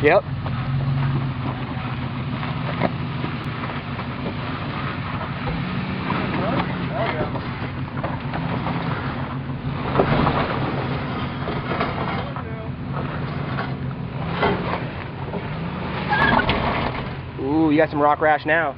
Yep. Ooh, you got some rock rash now.